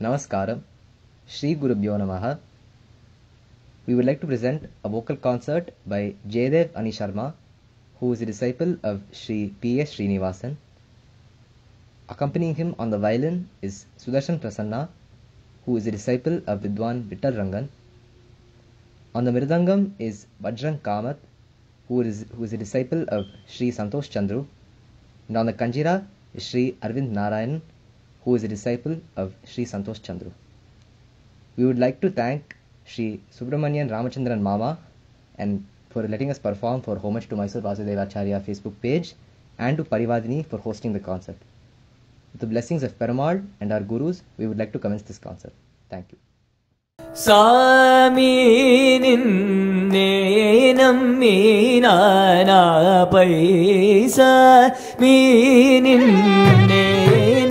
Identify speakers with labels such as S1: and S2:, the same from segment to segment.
S1: Namaskaram, Sri Gurubhyo Namaha. We would like to present a vocal concert by Jaydev Ani Sharma, who is a disciple of Sri P.S. Srinivasan. Accompanying him on the violin is Sudarshan Prasanna, who is a disciple of Vidwan Vittal Rangan. On the Mirdangam is Vajrang Kamath, who is, who is a disciple of Sri Santosh Chandru. And on the Kanjira is Sri Arvind Narayan, who is a disciple of Sri Santosh Chandru. We would like to thank Sri Subramanian Ramachandran Mama and for letting us perform for Homage to Mysore Vasudevacharya Facebook page and to Parivadini for hosting the concert. With the blessings of Perumal and our gurus, we would like to commence this concert. Thank you.
S2: சாமி நின்னேனம் மீனானா பைசா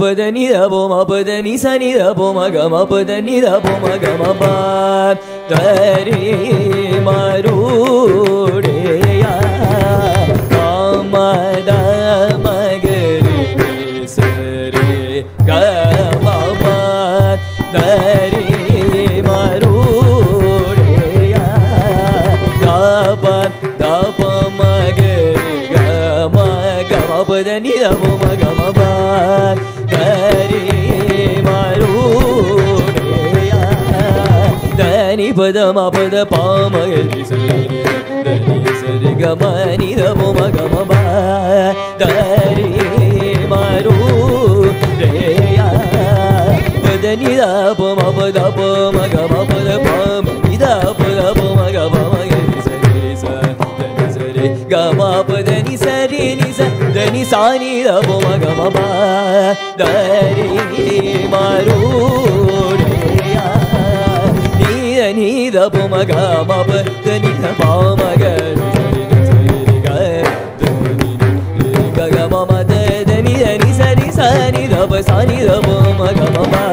S2: பத நிதபோ மபத நிச நிதபோ மக மபத நிதபோ மக மபா தரே. Pa పద మా పద పామ సరి గమ ని రమ గమ బా దరి మరు రేయా పద ని ద పమ పద పమ గమ పద పామ ని ద పద పమ గమ సరి సరి గమ పద ని సరి ని స దని సా ని ద పమ గమ బా దరి మరు రే ni da pa ma ga ma pa da ni da pa ma ga ri sa ni sa ga da ni ni ga ga ma ma da da ni da ni sa ni sa ni da ni da pa ma ga ma pa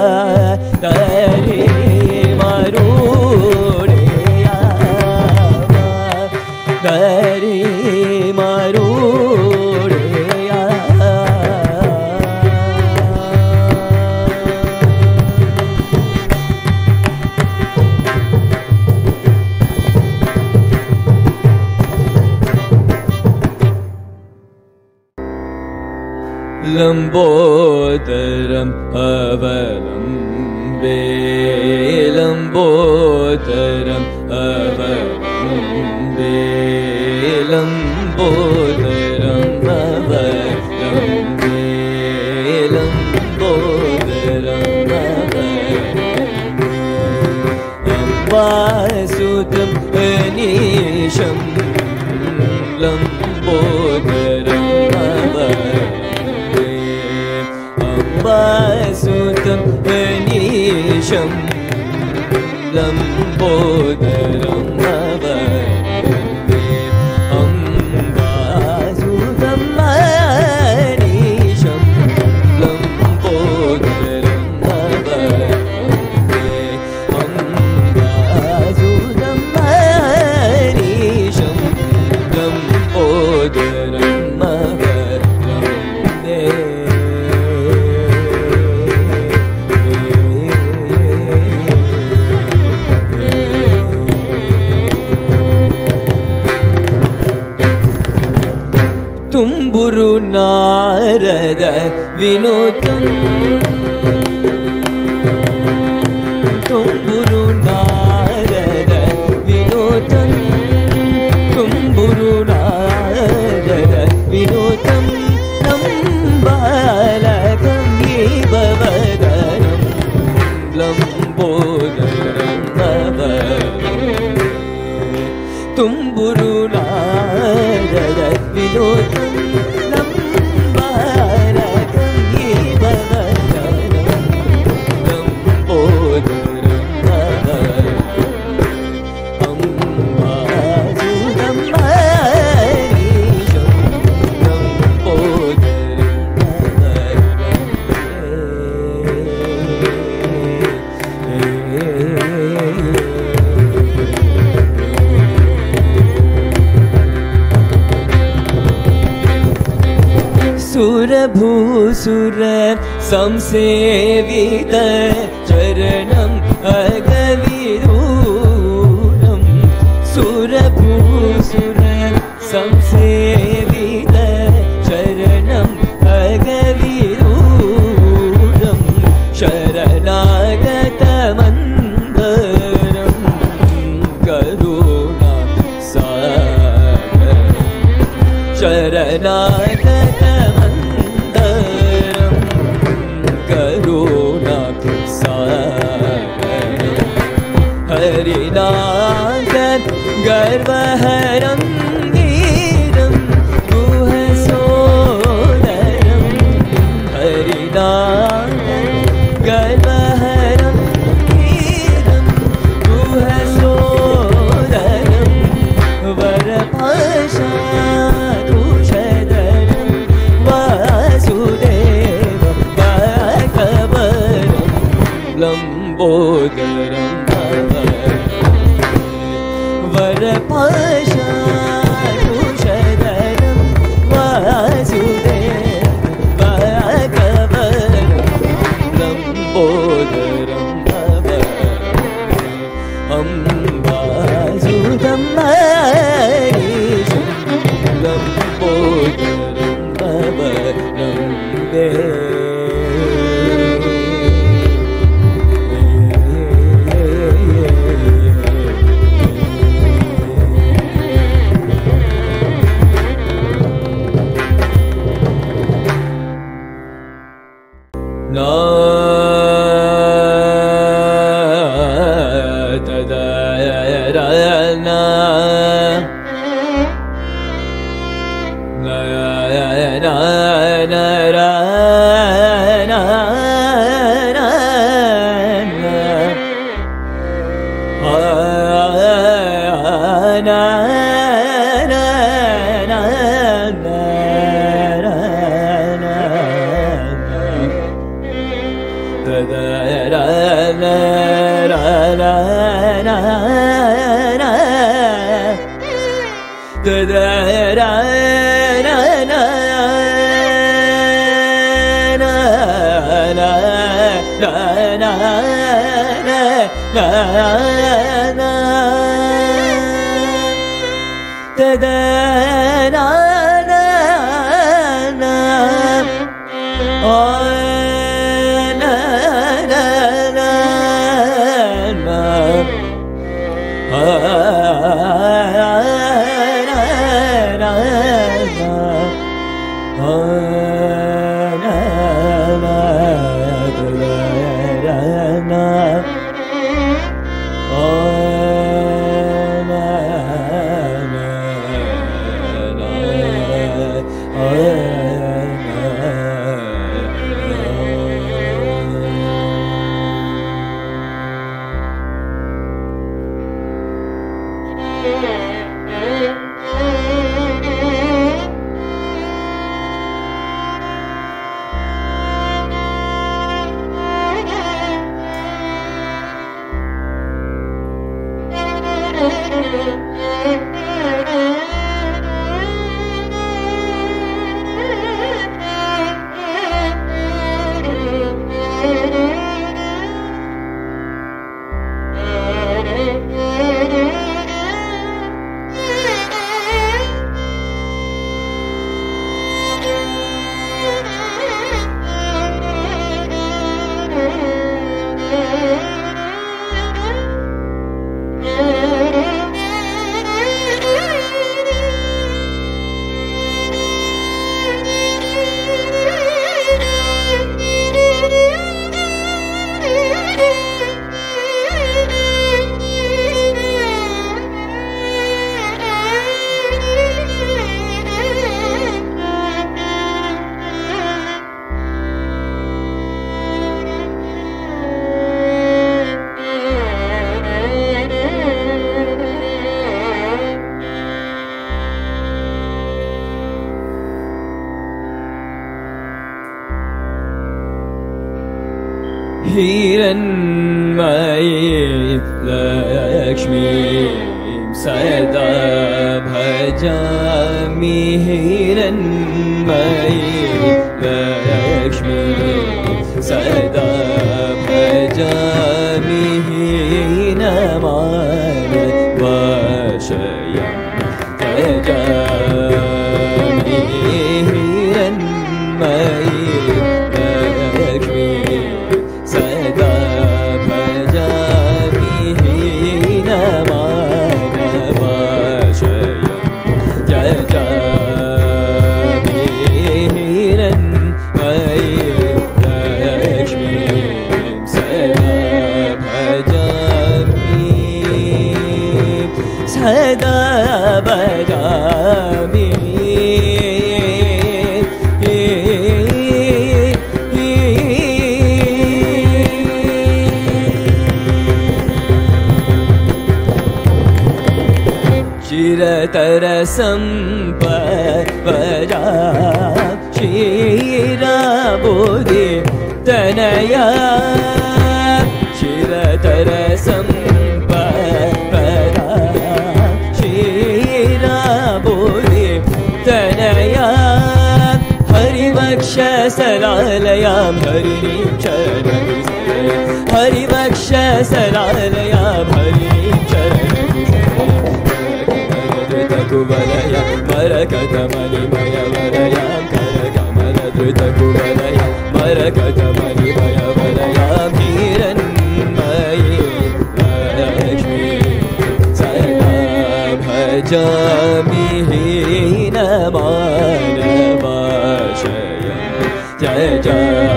S2: लम्बोदरम् अवलम्बे लम्बोदरम् अवलम्बे लम्बोदरम् अनीशम् लम्बोदरम् বিনোদন संसेवित बह So. परा चिरा बोले तनया चिर तरसं परा चिरा बोले तनया हरिभक्क्षरा लया भी चर कुबरया परकजमनि भरमरया करकमर कुमरया भरकज मनि भरवरया मिरन् भयि भजिहि नवा जि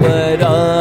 S2: परा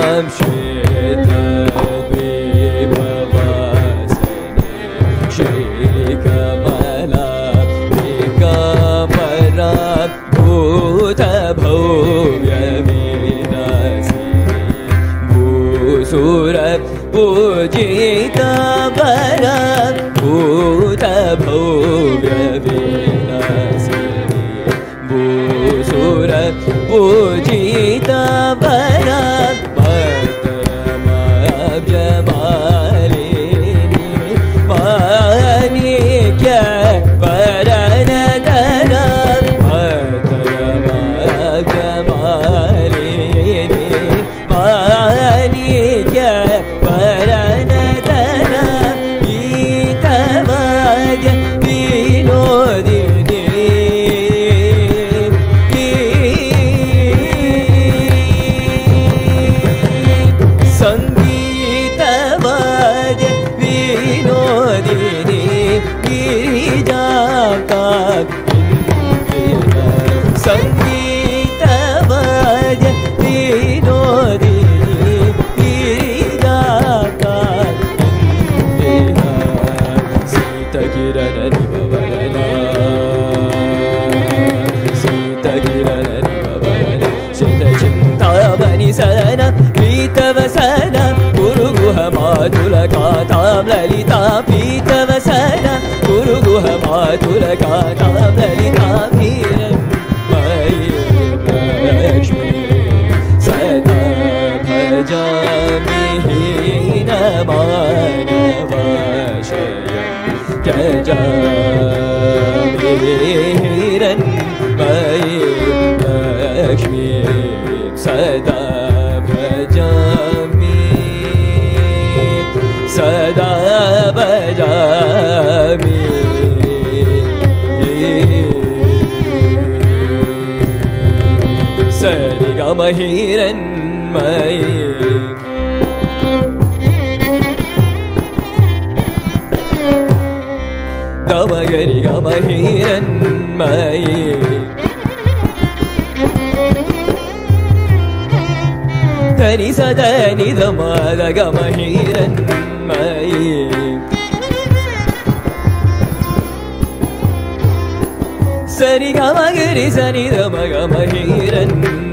S2: மகிரன்மை தவகரி கமகிரன்மை தனி சத நிதமாத கமகிரன்மை சரி கமகிரி சனித மகமகிரன்மை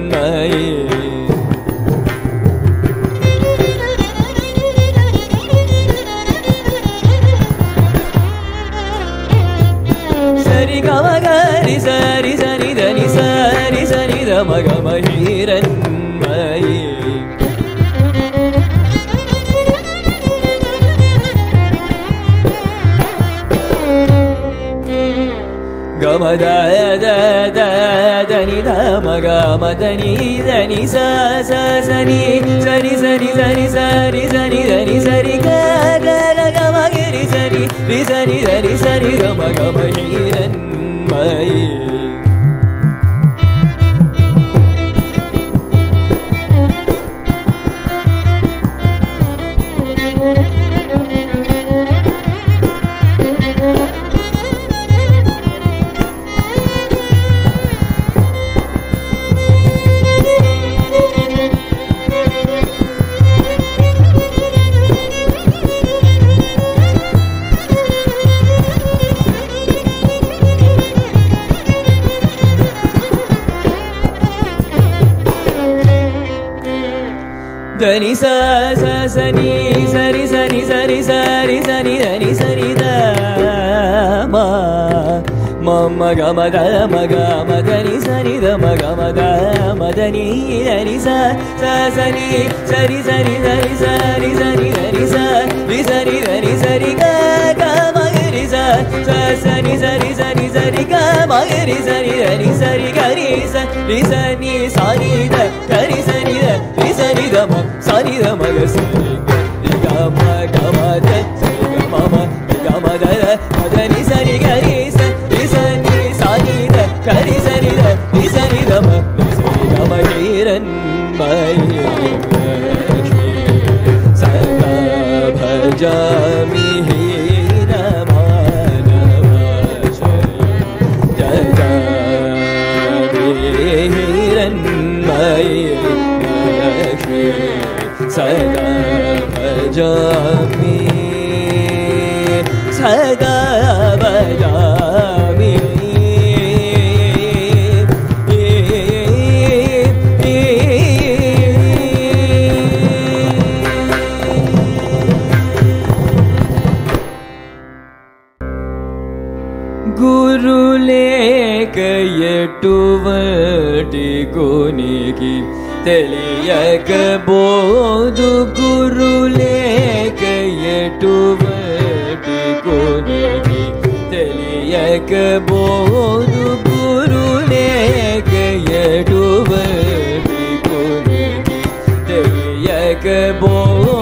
S2: ساري ساري داني ساري ساري دا مغا مهيرا ماي. غما دا دا دا داني دا مغا مدني داني سا سا سني سني سني سني سني سني داني سري كا كا كا مغيري سري ري سري داني سري غما غما هيرا ey సరి సరి సరి సరి మా మమ్మ గమద మగ మదని సరి ద మగ మద మదని దని సరి సరి సరి సరి సరి సరి సరి సరి సరి సరి సరి గరి సరి సరి సరి సరి గరి సరి సరి సరి గరి సరి సరి సరి ద గరి సరి ద సరి ద సరి ద మగ సరి గరి గమ ी हरि सनि सनि हिरन् सदा भजामि हीर जा हिरणजमि സദാ വരാമി ഗുരുലേക്കയട്ടുവടി ഗുണികി തെളിയക ബോധു बौ पूरे बो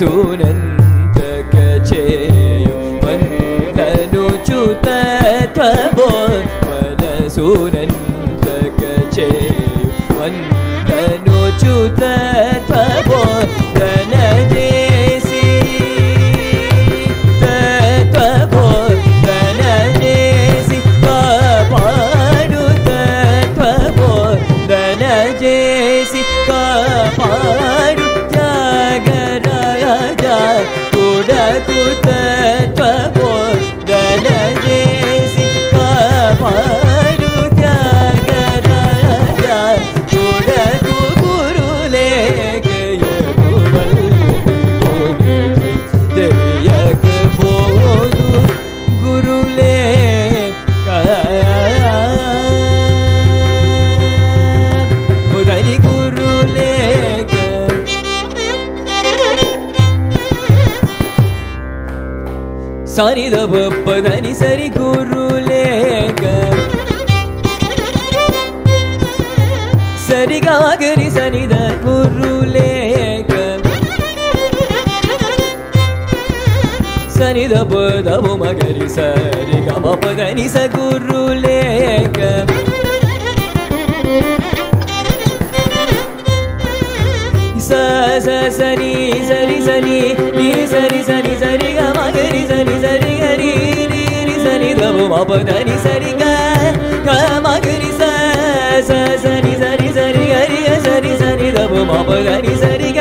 S2: मनसूनन्तकचेयो वन्दनुच्युत त्वबो சரி தப்பு தனி சரி குருலேக. சரி காகரி சரி த குருலேக. சரி தப்பு தபு மகரி சரி கமப தனி ச குருலேக. సరి సరి సరి నీ సరి సరి సరి గ మగరి సరి సరి గరి నీరి సరి గము మపదని సరి గ గ మగరి స సరి సరి సరి గరి సరి సరి గము మపదని సరి గ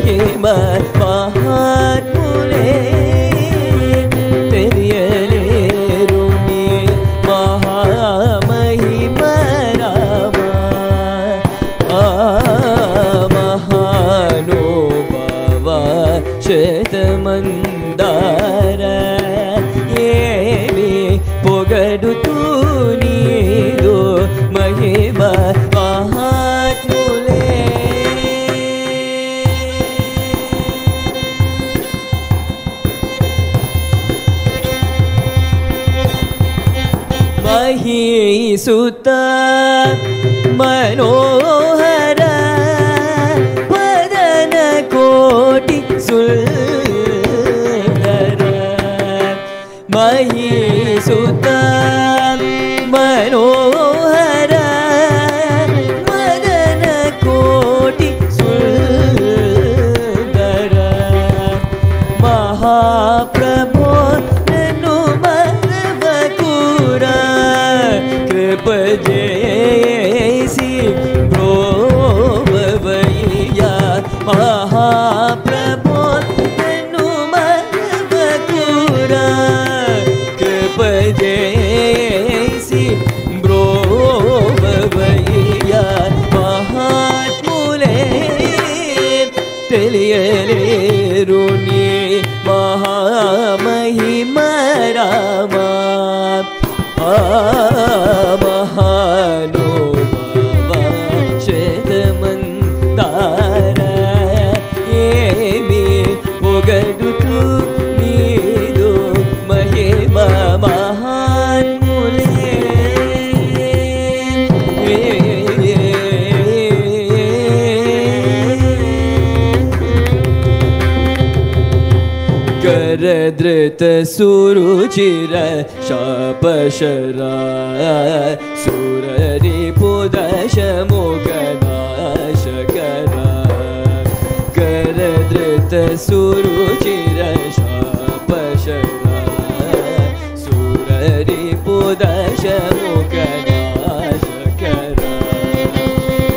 S2: hebat my boleh सुरुचिर शापशरा। सुररिपुदश मुगनाशकरा करधृत सुरुचिर शापशरा। सुररिपुदश मुगनाशकरा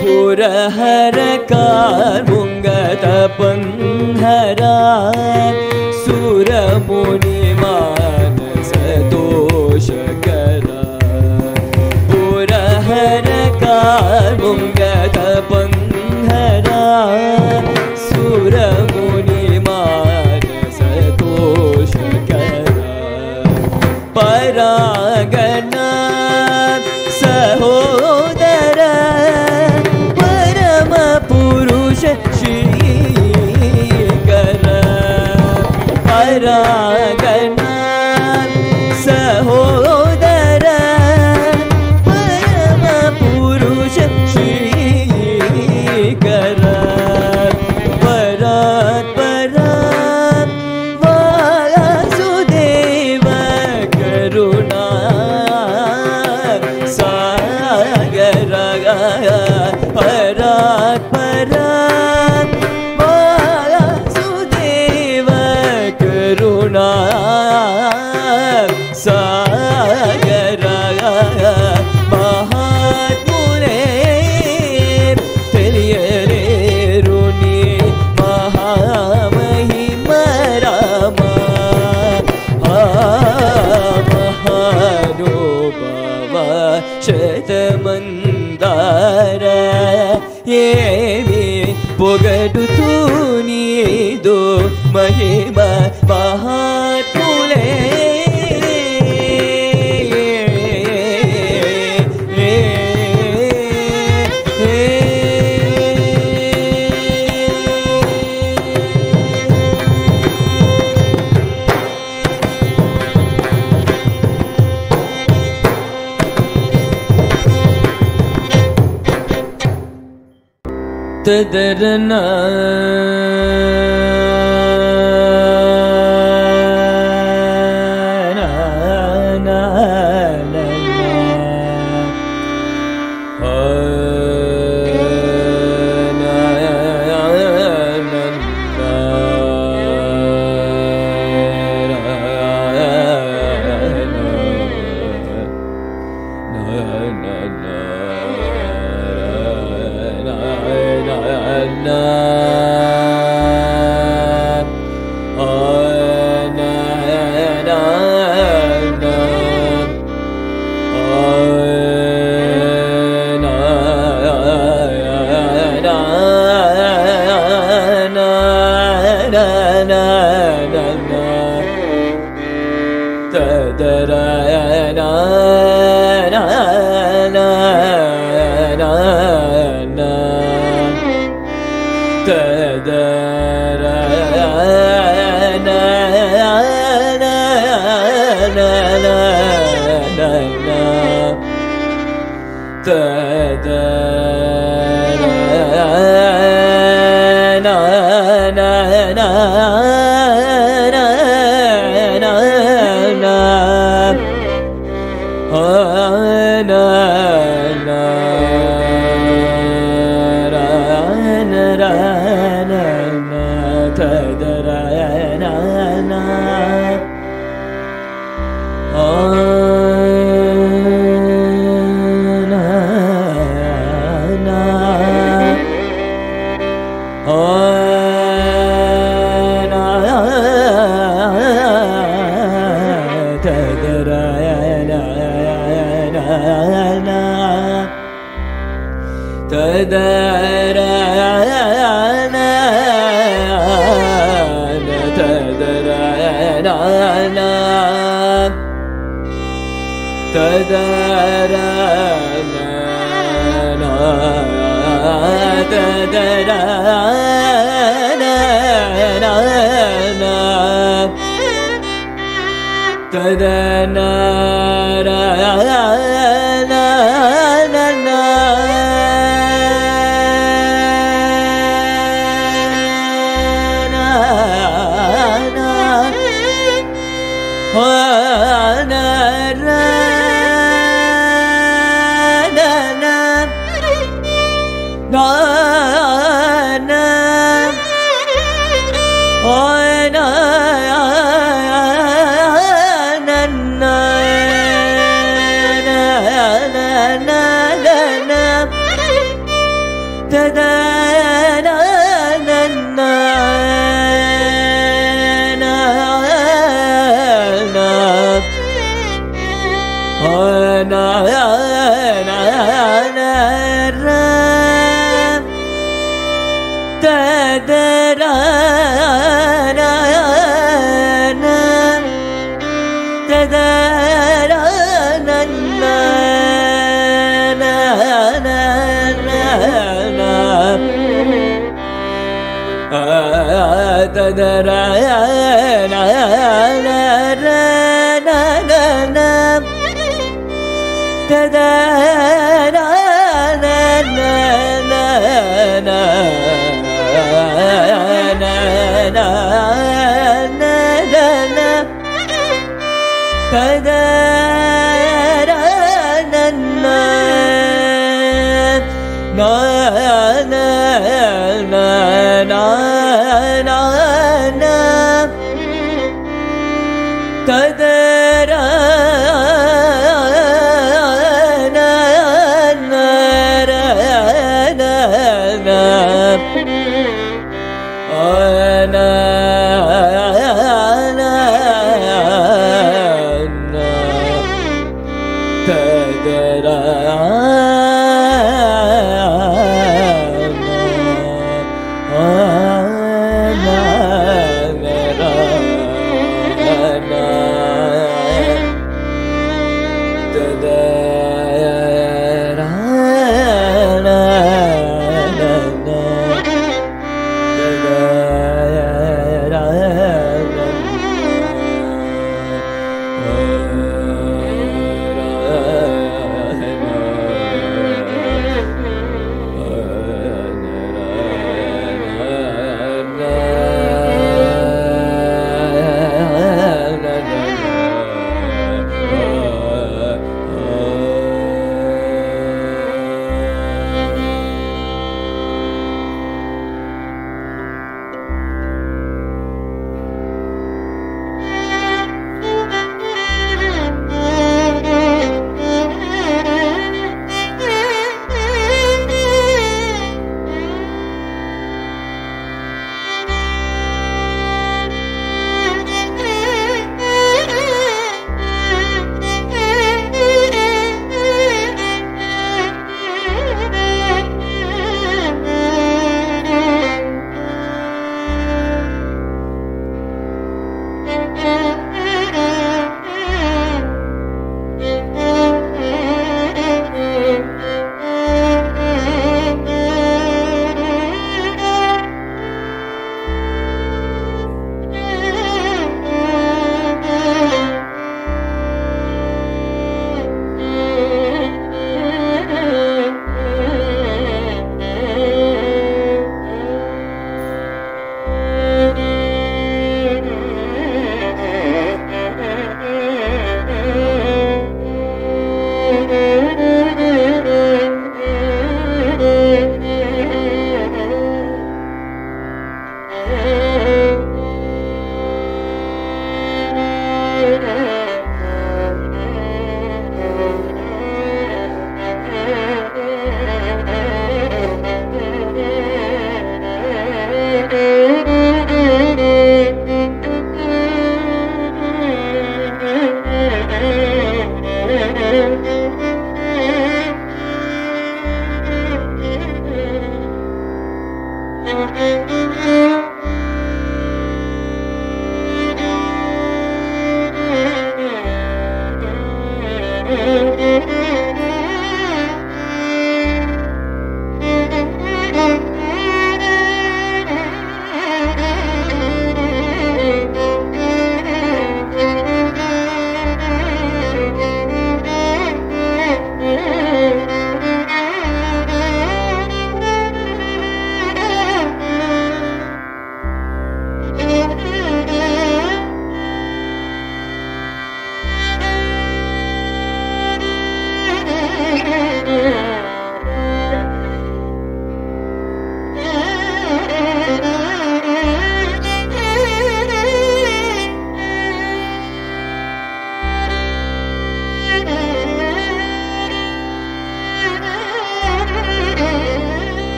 S2: पुरहर कार्मुङ्गत पन्हरा सुरमुनि पुरहर कार्मुङ्गत पन्हरा सुरमुनि ना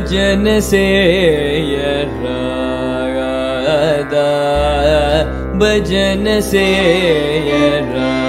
S2: भजनया भजन शरा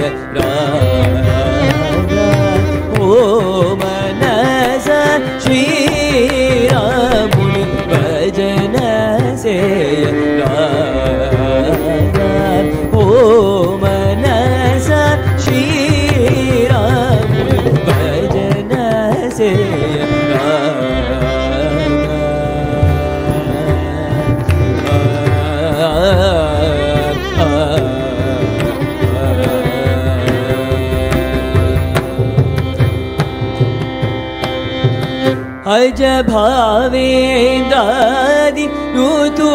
S2: Ram अज भावे दादि भावेन्दु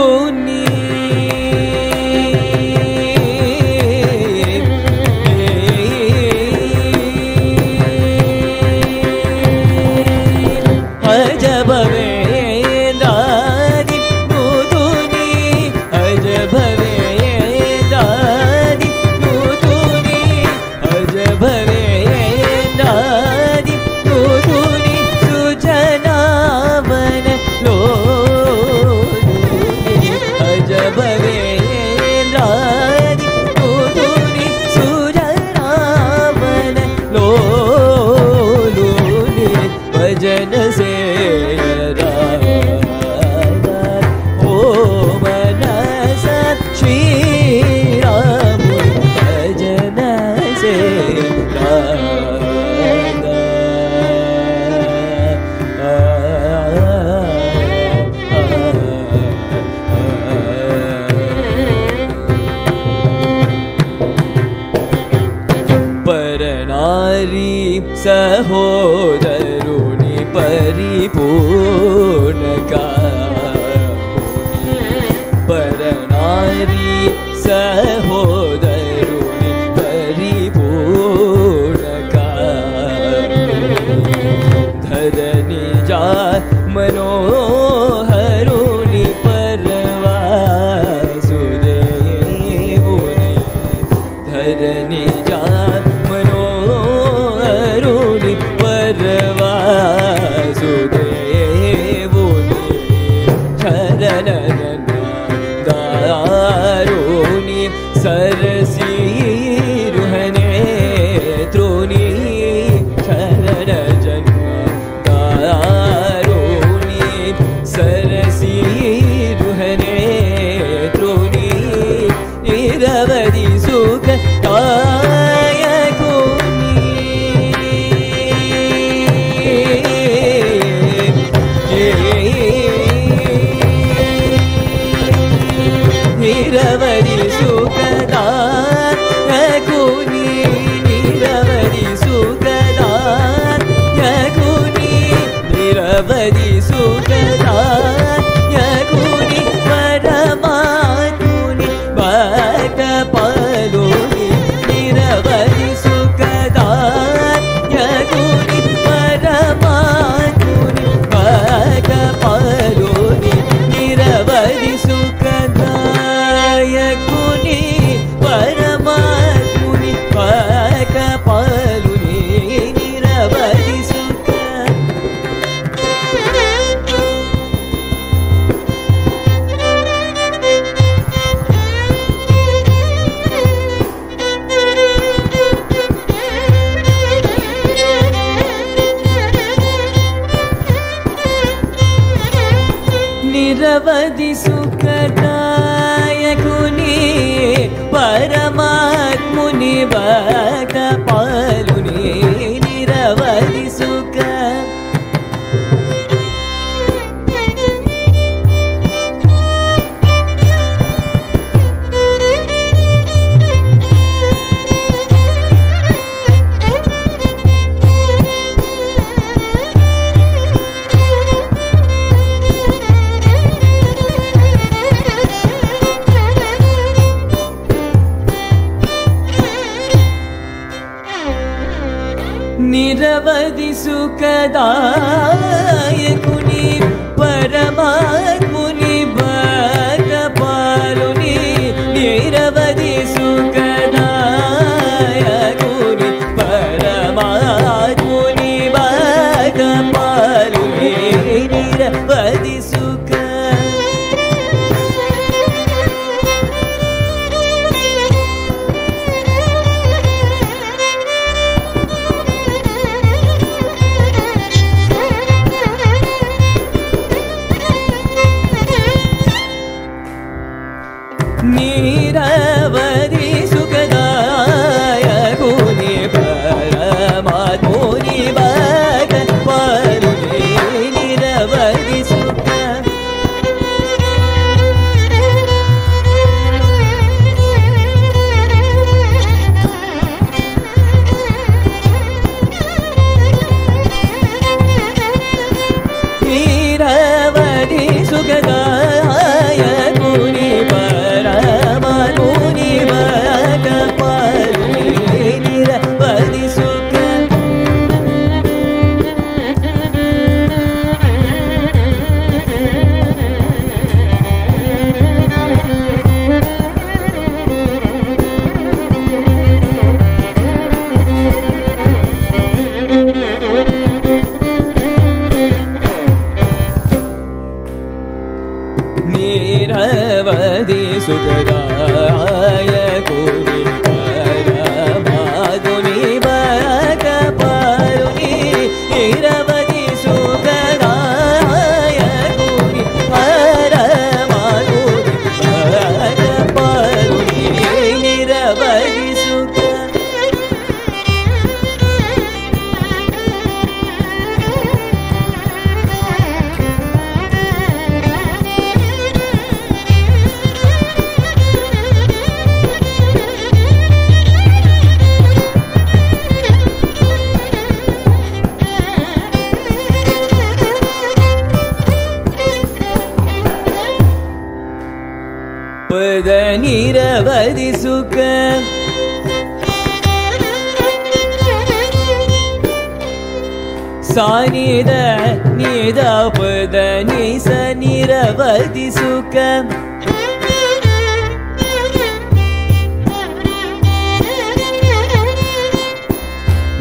S2: भवति सुखदायकुनि परमात्मुनि भगपालुनि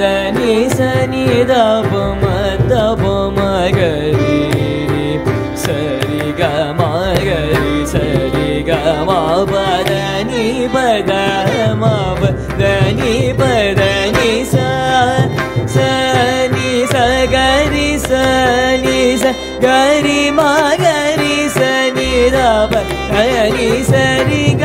S2: दनि सनि दपमापो मा गरि सरि गरि सरि गनि बदानि पदनि सा सनि सागरि सनि गरि मागरि सनि दानि सरि ग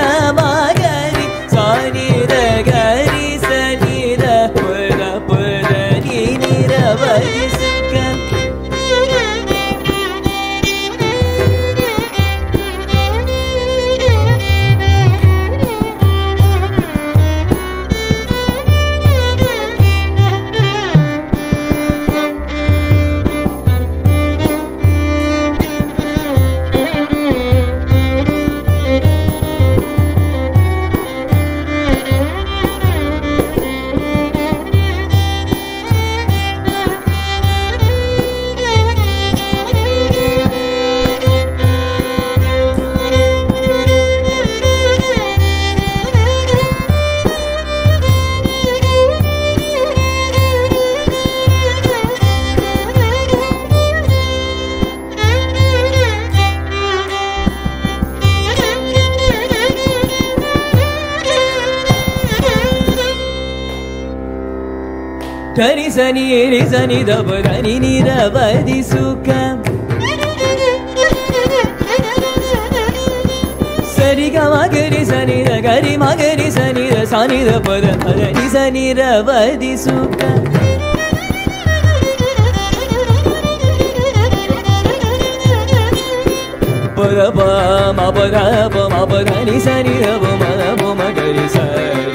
S2: rizani rizani da barani ni da badi suka sari ga ma gari sani da gari ma gari sani da sani da pada pada ni sani da badi suka pada ba ma pada ba ma pada ni sani da ba ma da ba ma gari sani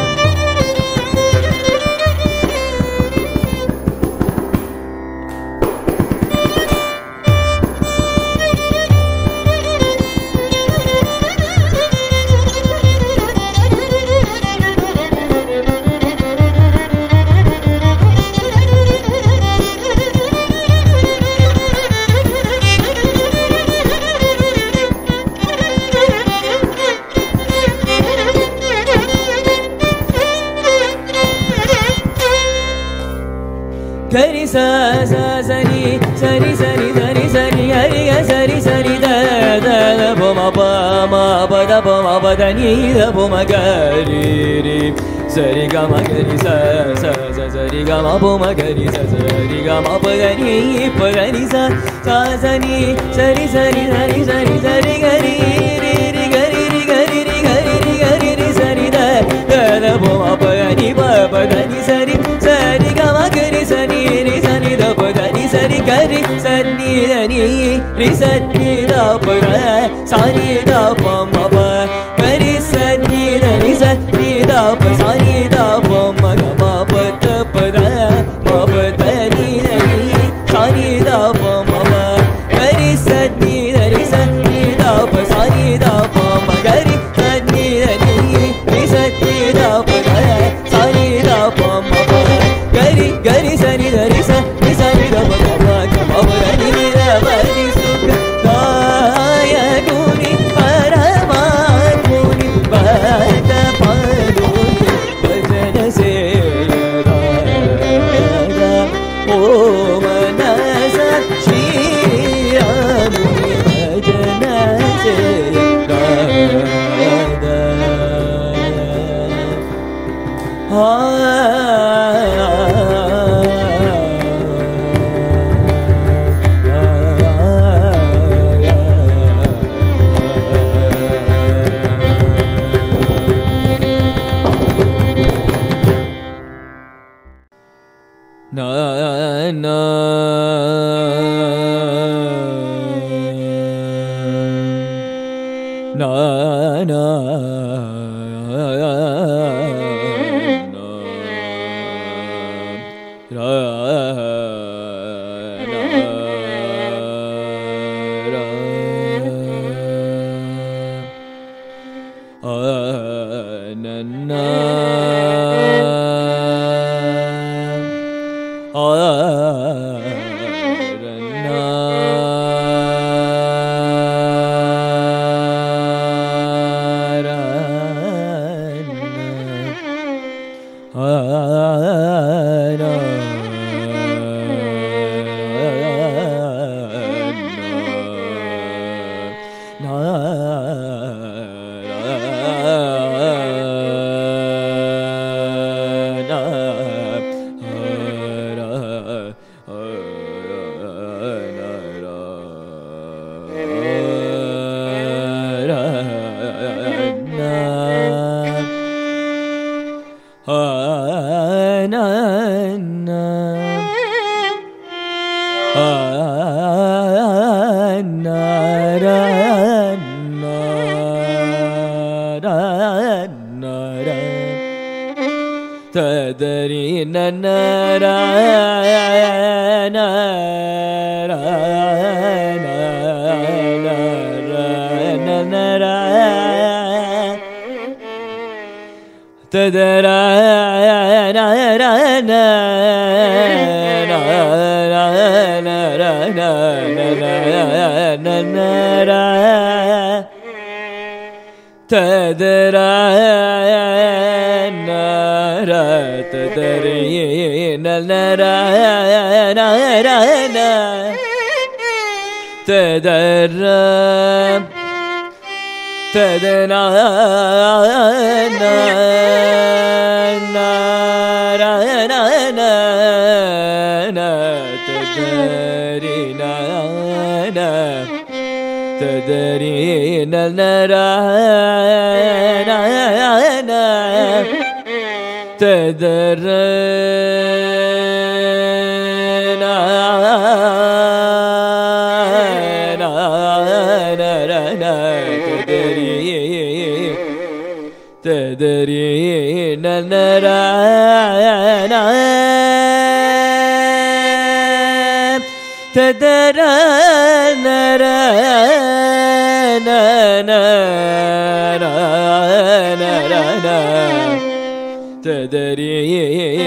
S2: ni da bu ma ga ri ri sa ri ga ma ga ri sa sa sa sa ga ma bu ma ga ri sa sa ri ga ma pa ga ni pa ga ni sa sa sa ni sa ri sa ri sa ri sa ri ga ri ri ri ga ri ri ga ri ri ga ri ri ga ri ri sa da da da bu ma pa ga ni pa pa ga ni sa ri sa ga ma ga ri sa ni ri sa ni da pa ga ni sa ga ri sa ni da ni ri sa ni da pa ga sa ni da pa تدرينا تدرينا نرانا تدرينا تدرينا نرانا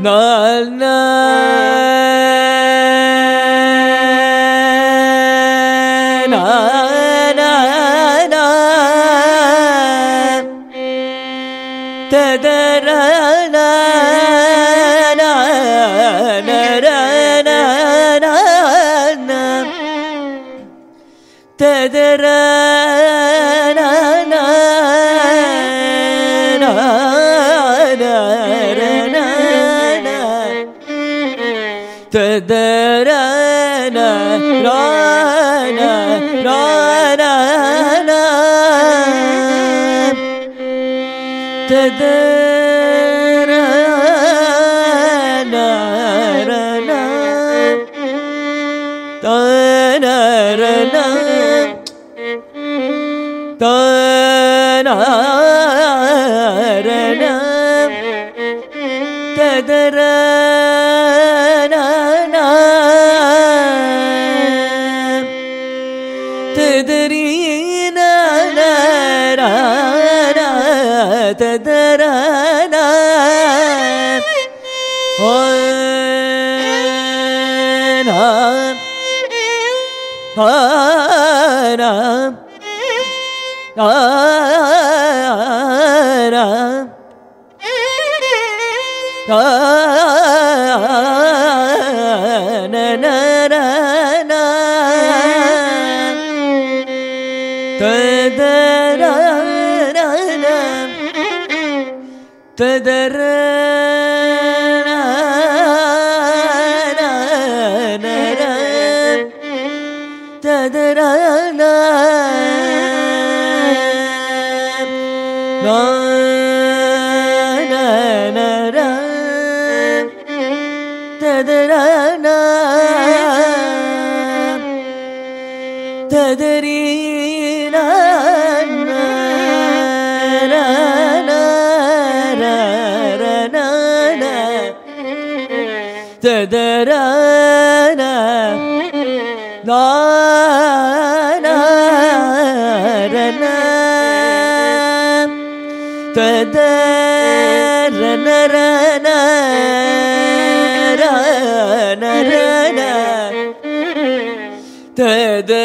S2: No. rana rana rana rana da da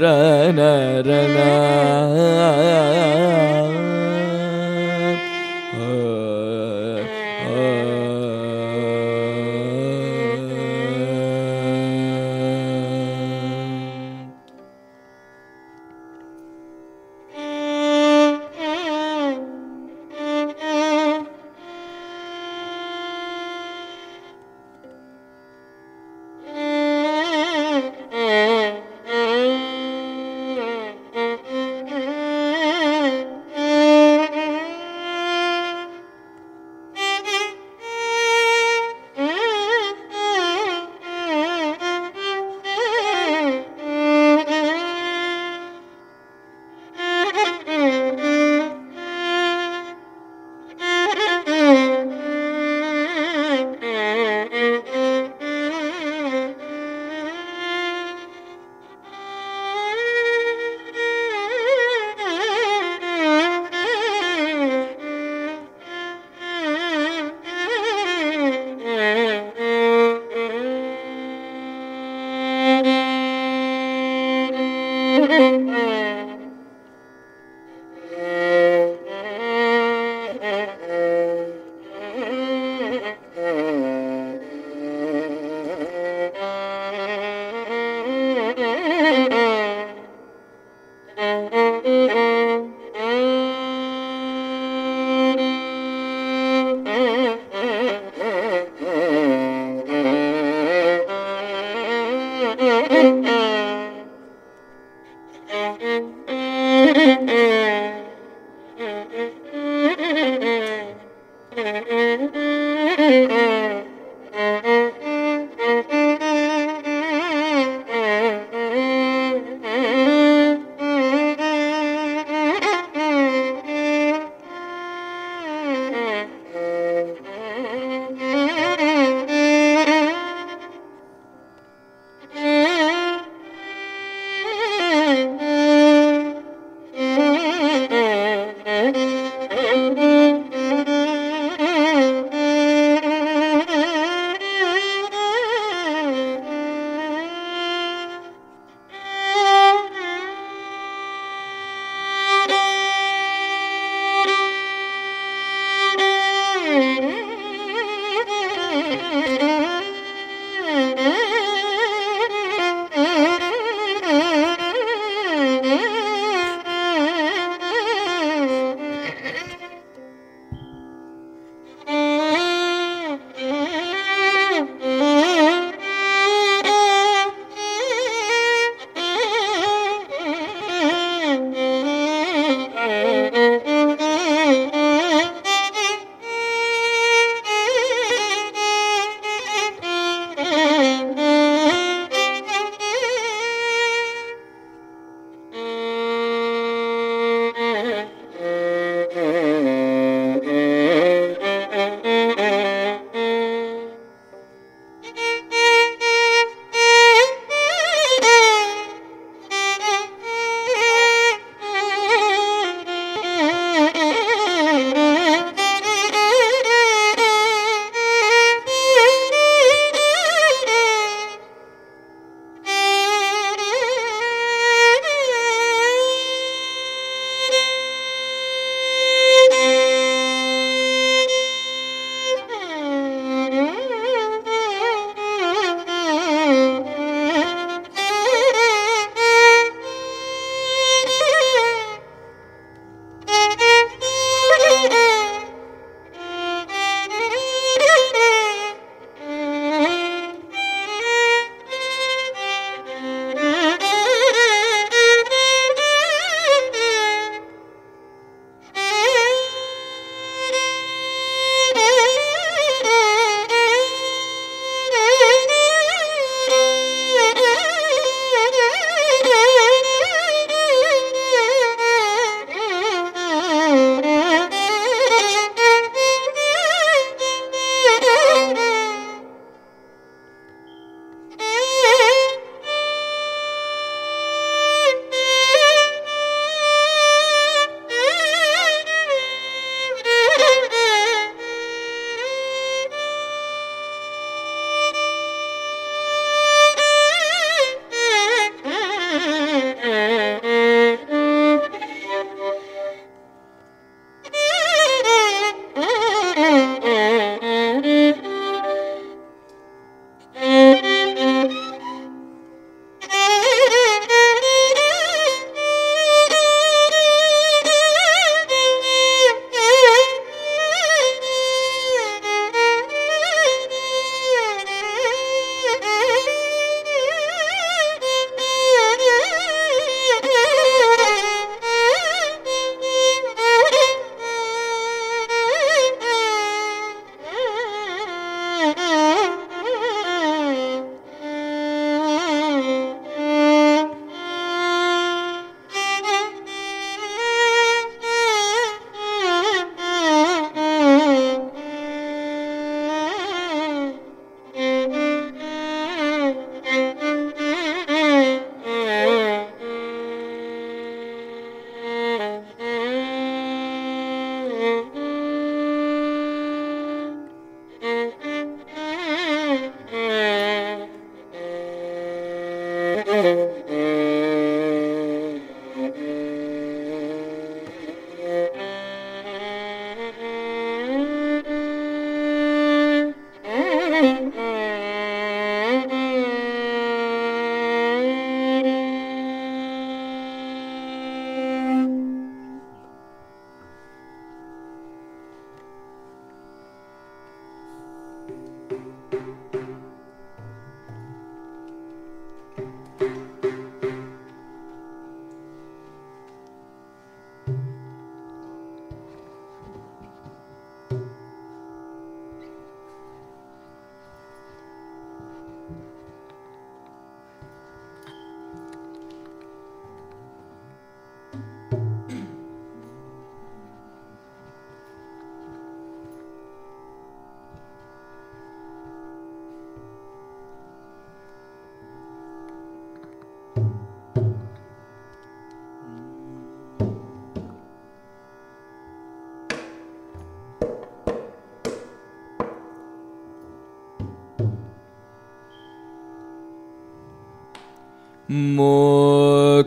S2: ra na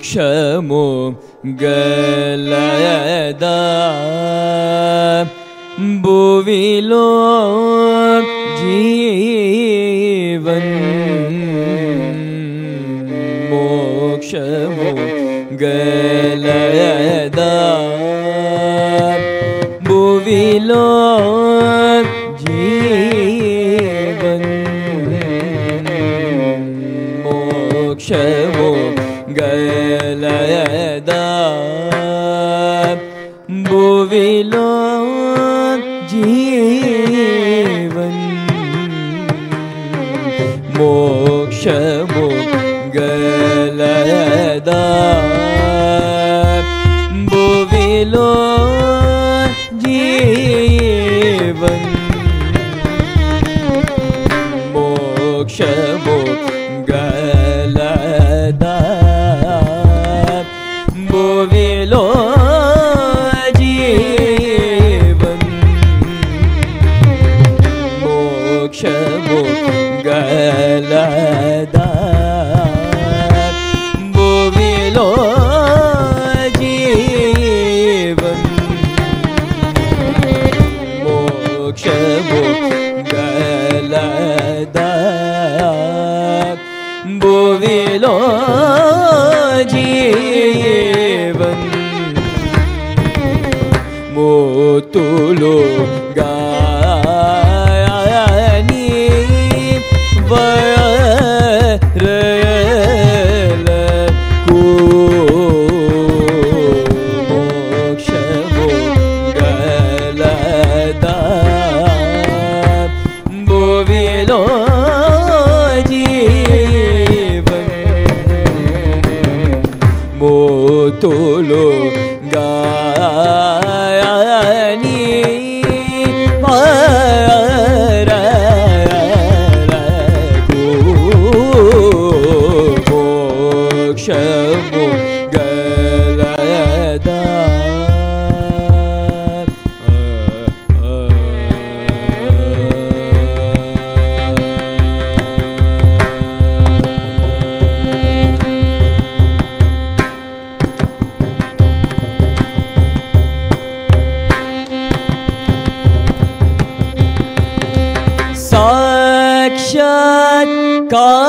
S2: मोक्षमो गलयदा। भुविलो जीवन मोक्षमो गलयदा Go.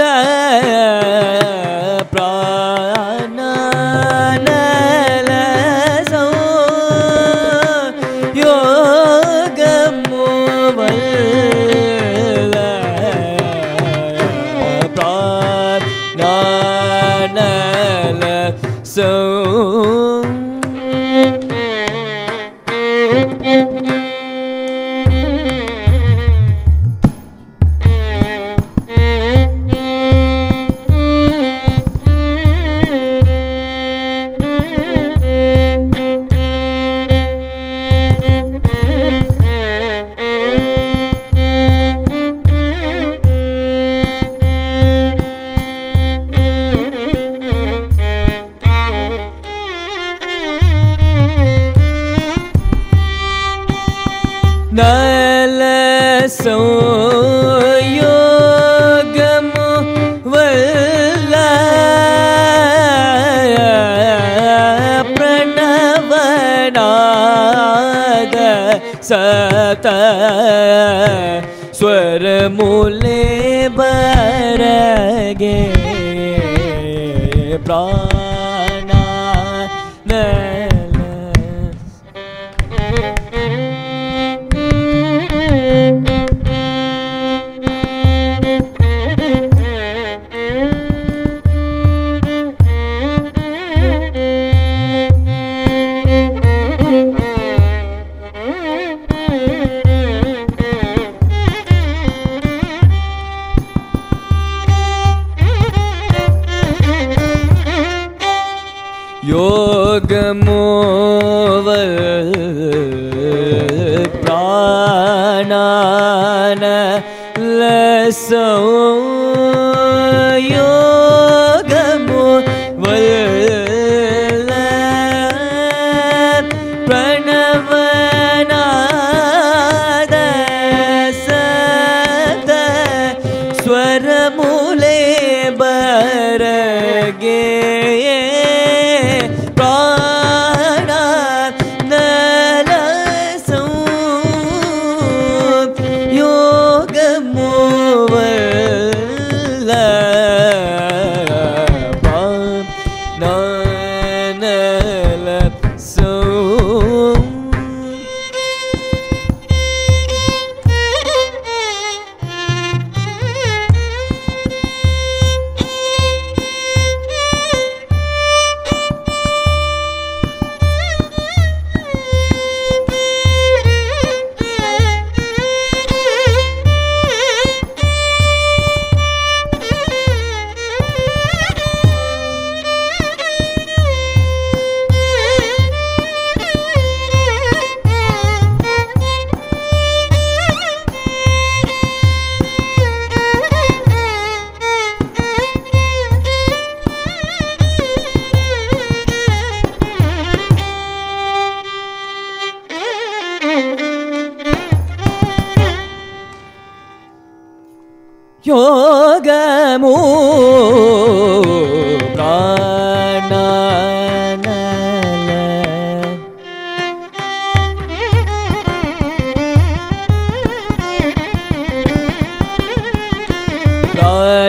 S2: love.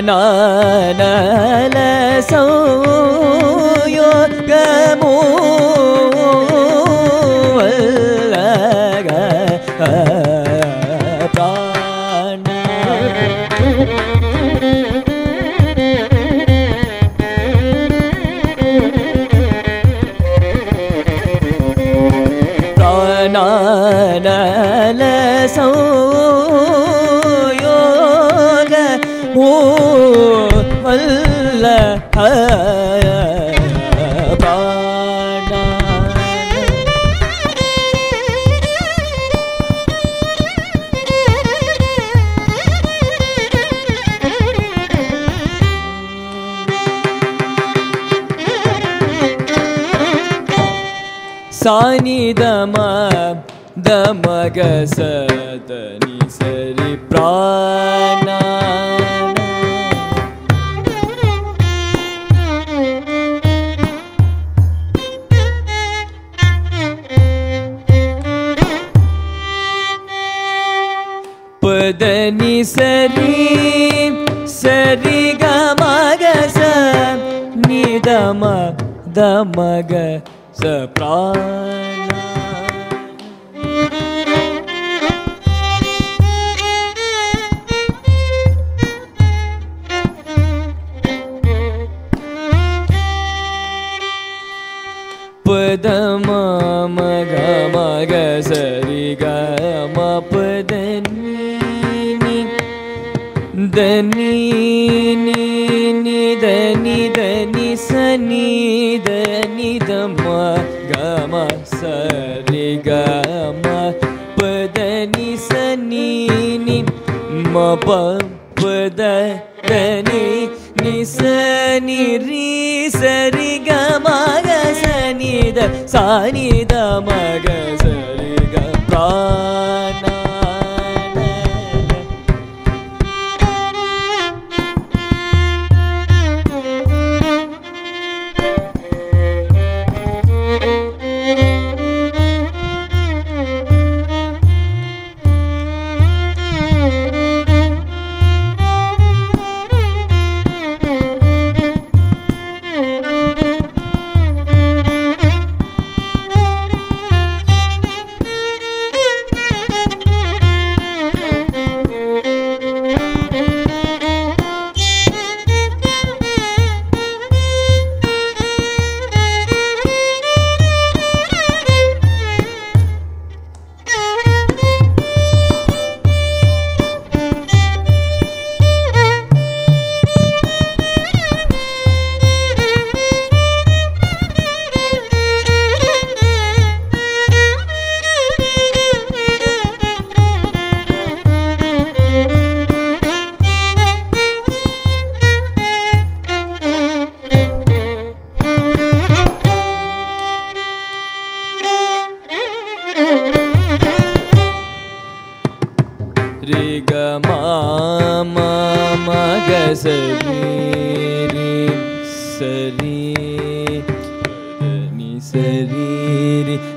S2: प्राणनलसो guess. Uh,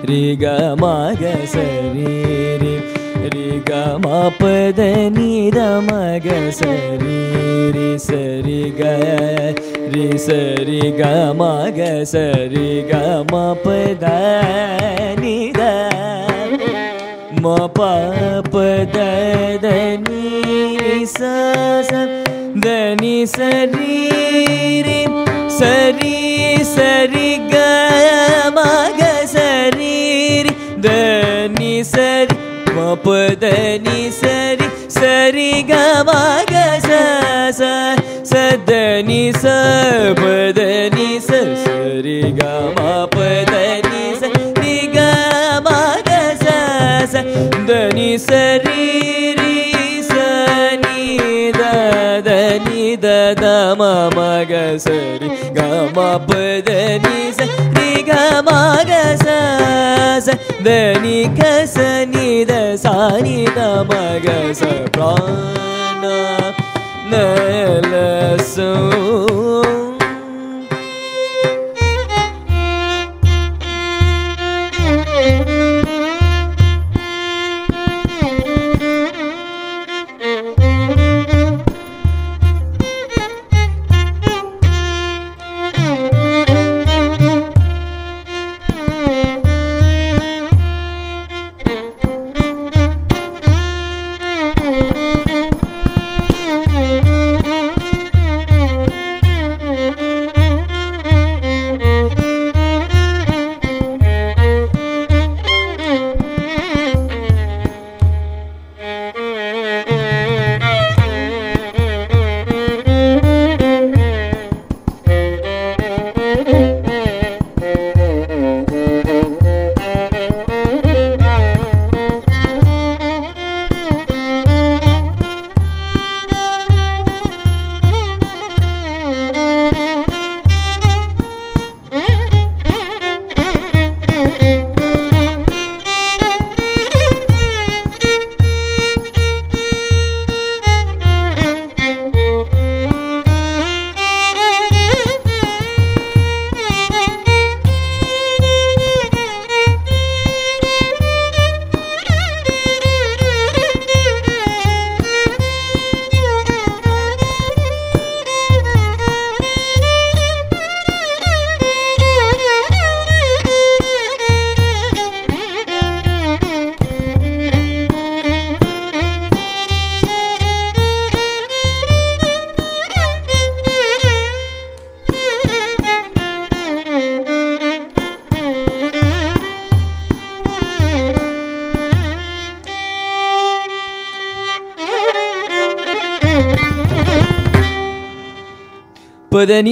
S2: रि रि ग म ग स रि रि रि ग म प द नि द म ग स रि रि स रि ग रि स रि ग म ग स रि ग म प द नि द म प प द द नि स स द नि स रि रि स म प द नि स रि स रि ग म ग स स स द नि स प द नि स स रि नि द द म म ग स रि ग म प द नि स रि ग म ग स स द नि ग स नि द सा नि द म ग स प्राण न ल सो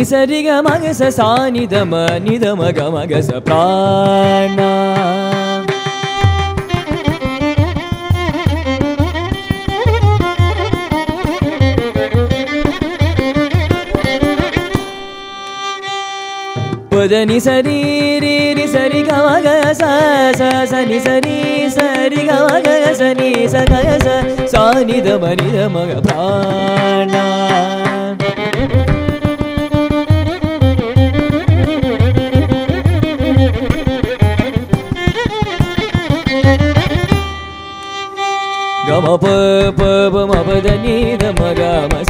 S2: నిసరిగ మగస సానిధమ నిధమగ మగస ప్రాణ పదని సరి రి సరి గమగ స సని సరి సరి గమగ సని సగ స సానిధమ నిధమగ ప్రాణ पद नि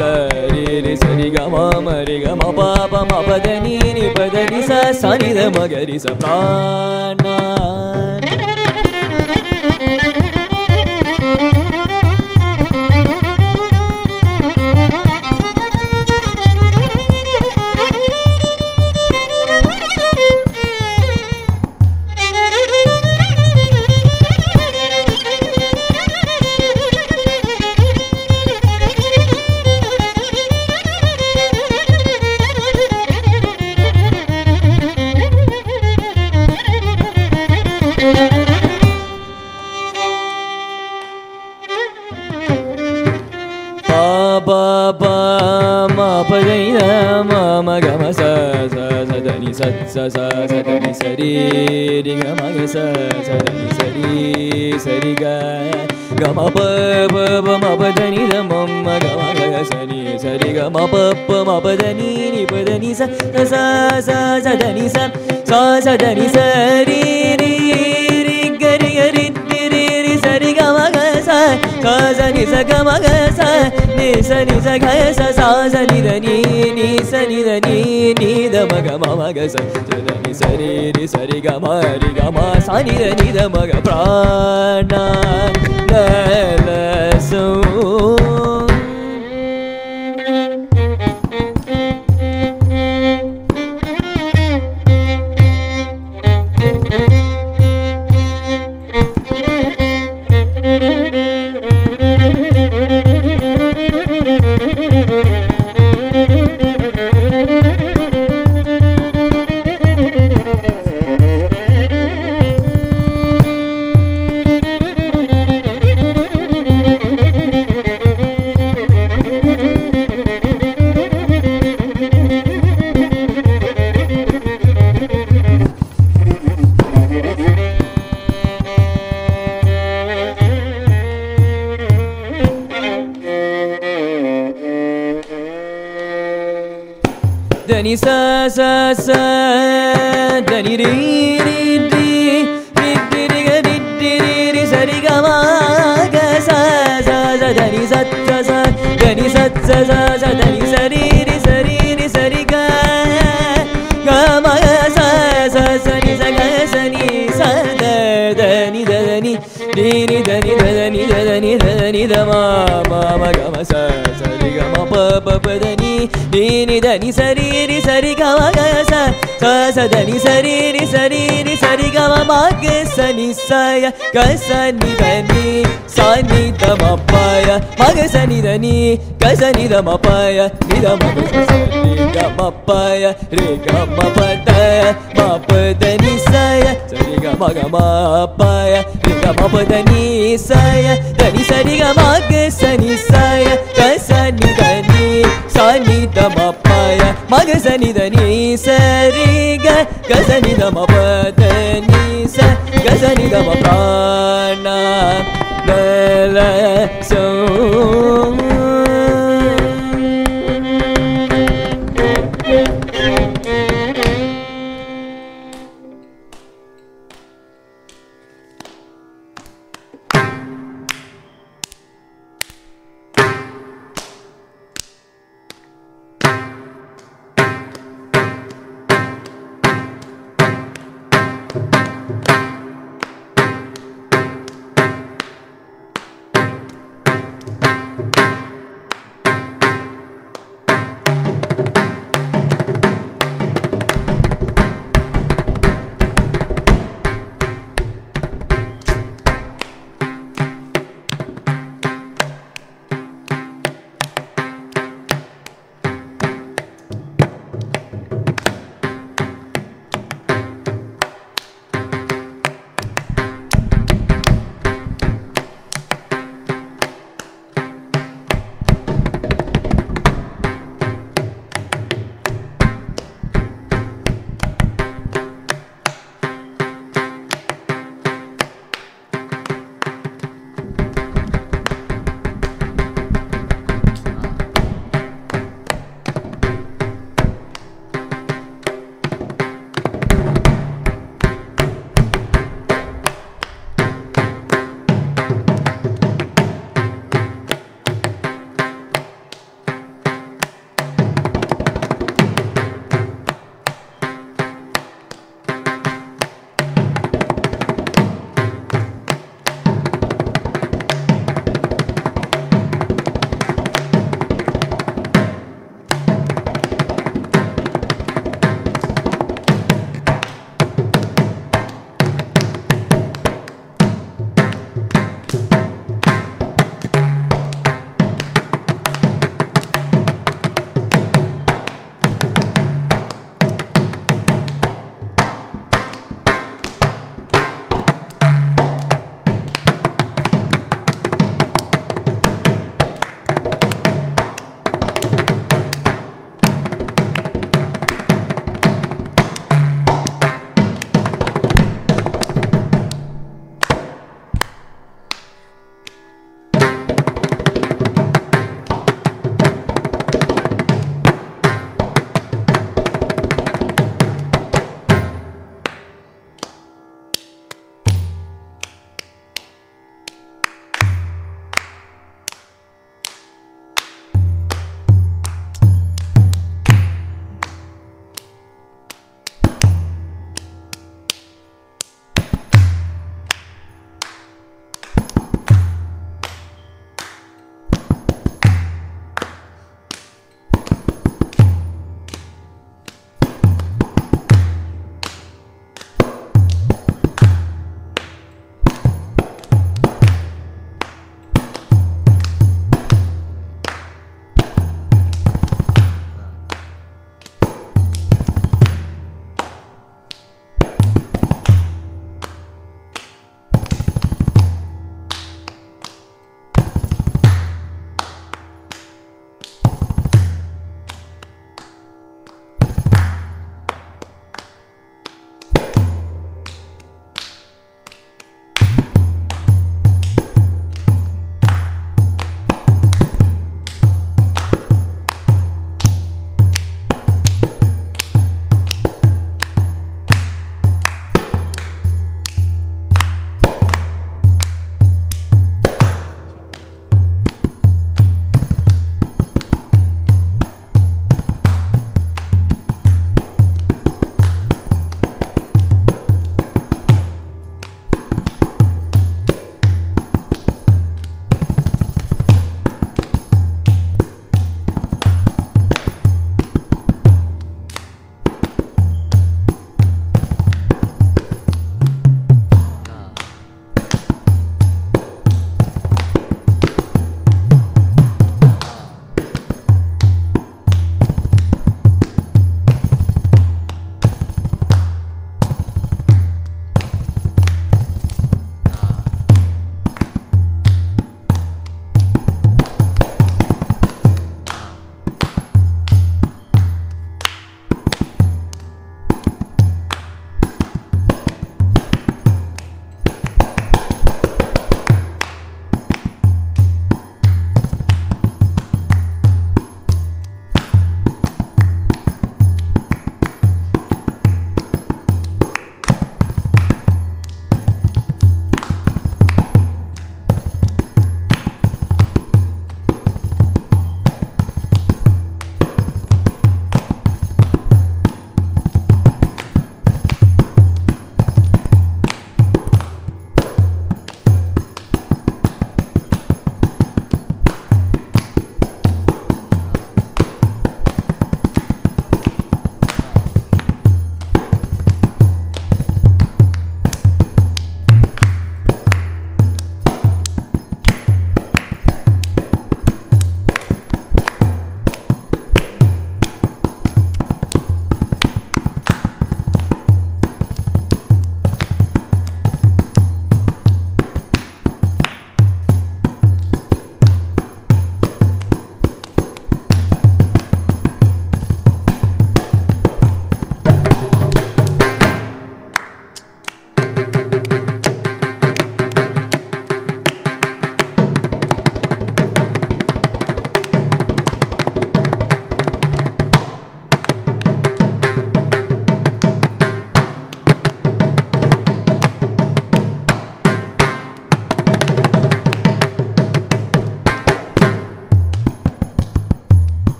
S2: गृरि ग पदनि మగరి धमगरि स Sani sa ga sa sa sa ni da ni ni sa da ni ni da ma ga ma ma ga sa sa da ni sa ni ni sa ni ga ma ni ga ma sa da ni da ma ga prana la la so निपाया मा तनि C ग मया मधनि साया सनि गी साया कदा निपाया मा सनि धनि से गी म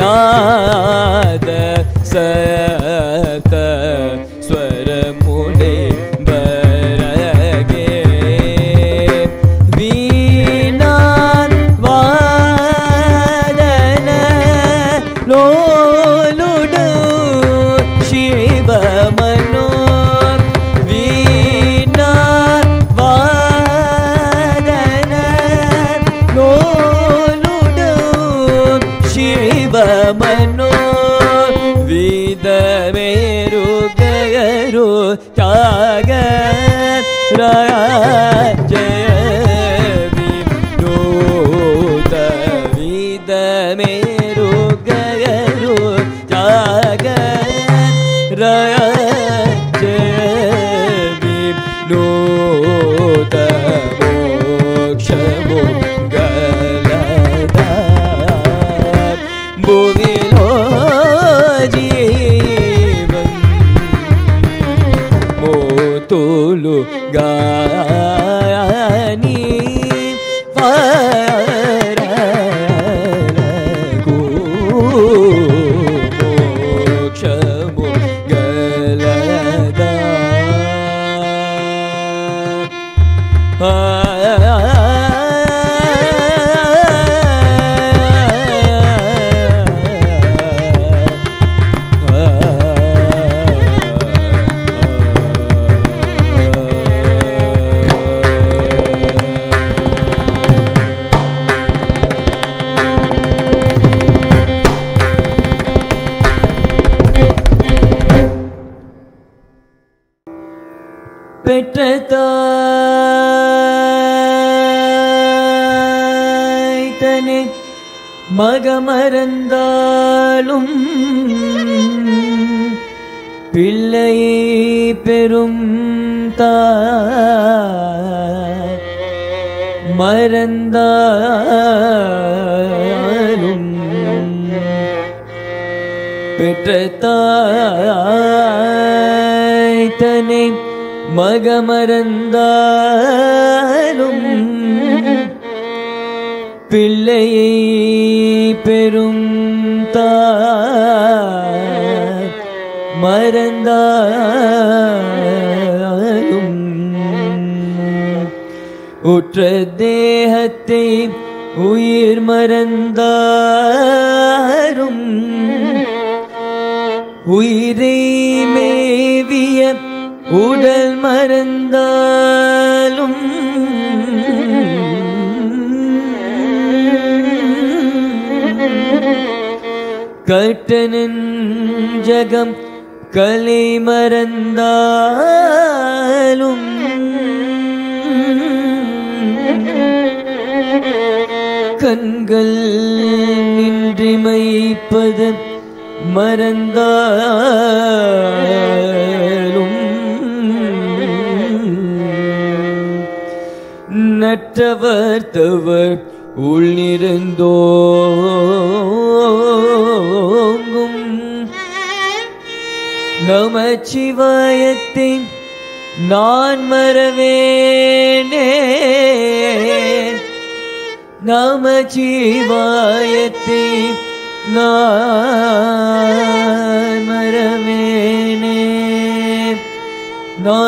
S2: नाद सत नाम मम नामरमेणे ना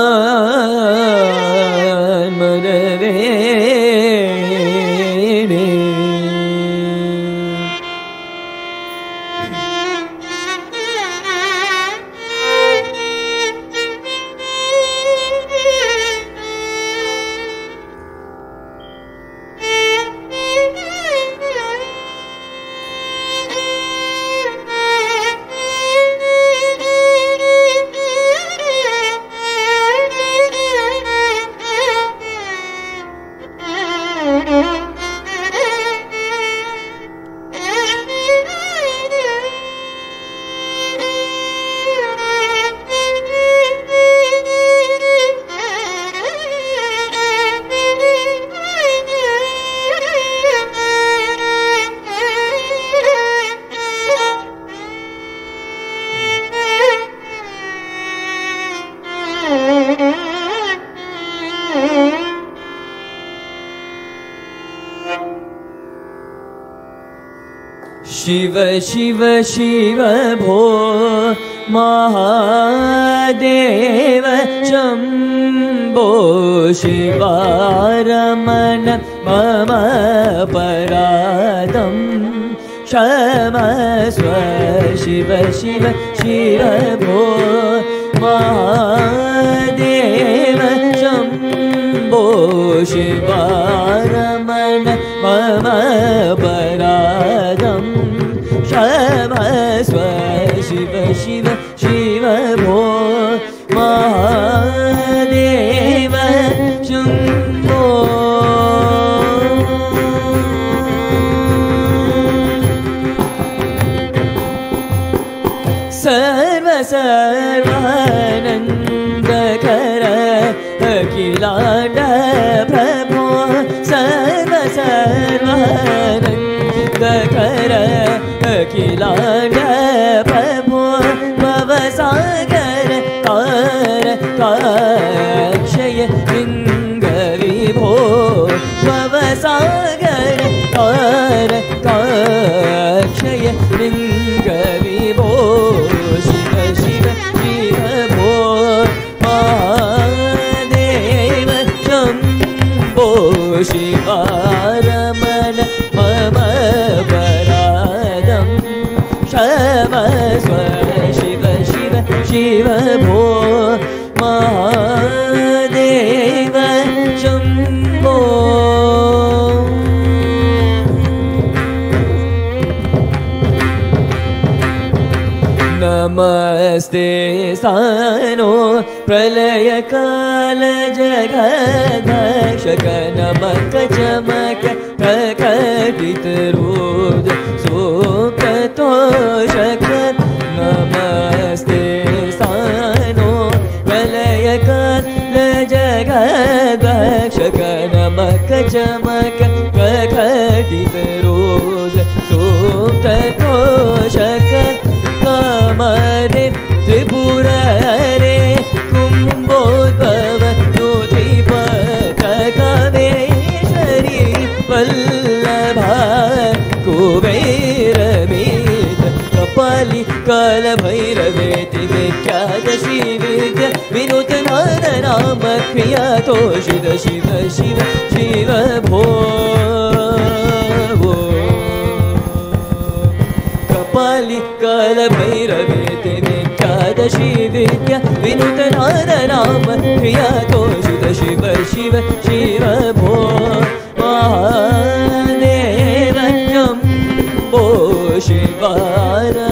S2: तो शिव शिव शिव शिव भो भो कपालिकालभिदशी विद्या विनूतनादनाम क्रिया कोषिदशिव शिव शिव शिव भो महादेवं भो शिवारा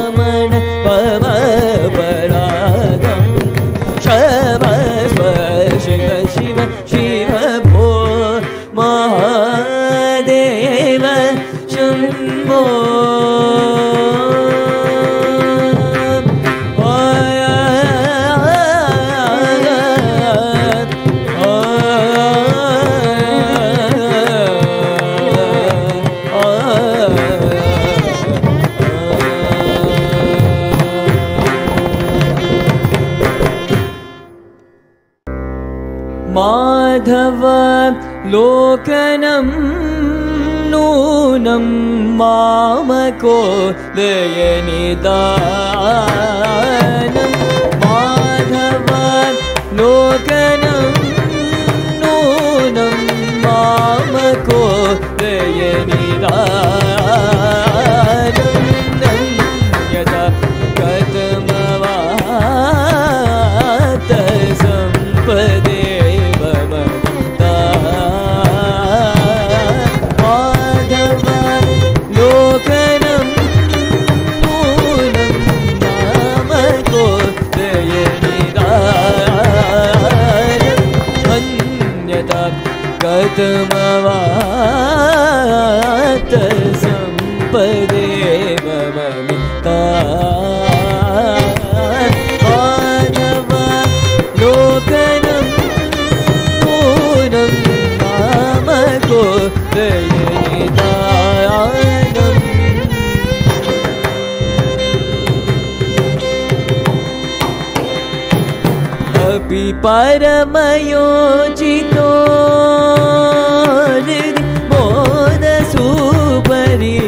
S2: परमयोजिनोरि बोध सुपरि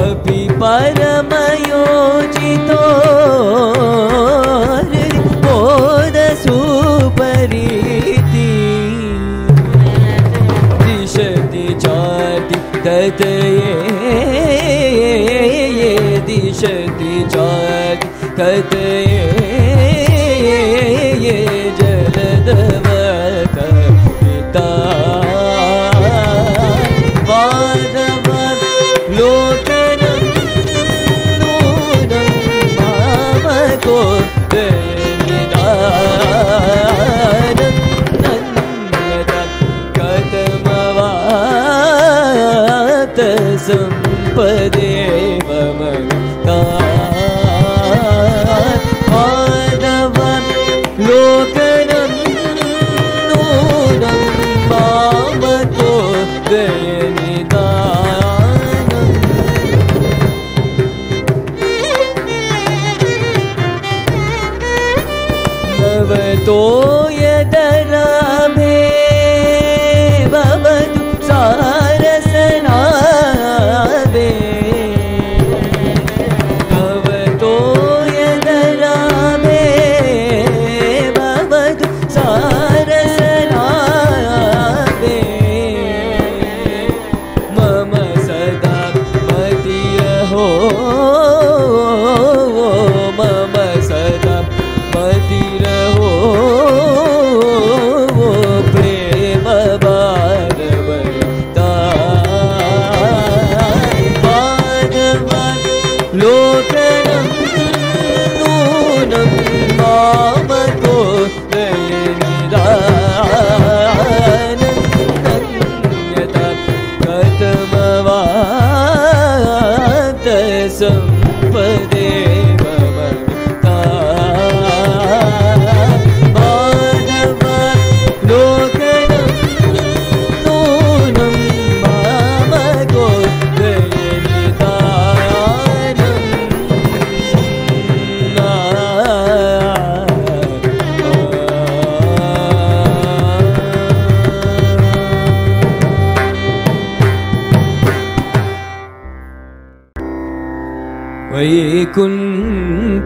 S2: अपि परमयोजितो बोध सुपरिशति जाट् के एषति जाट् के भवतो यदराभे